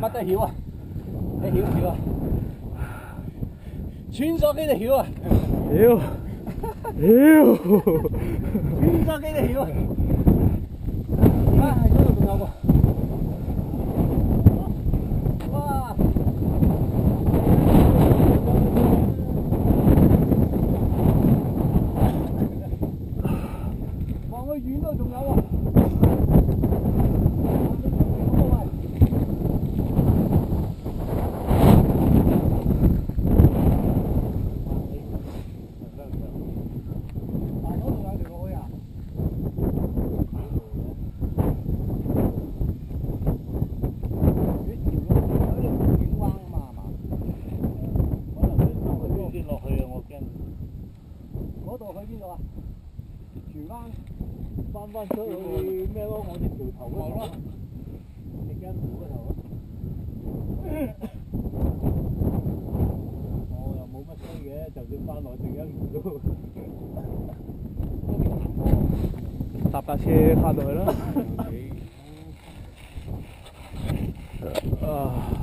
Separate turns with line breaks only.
mắt đã hiểu à đã hiểu hiểu 啊穿梭機就曉啊！
屌屌，
穿梭機就曉啊！啊，嗰度仲有個，哇！望去遠度仲有啊！啊？魚翻翻翻出去咩咯？我哋條頭嗰頭咯，你跟條嗰頭我又冇乜衰嘅，就算翻內定一魚都
搭架車翻到去啦。啊！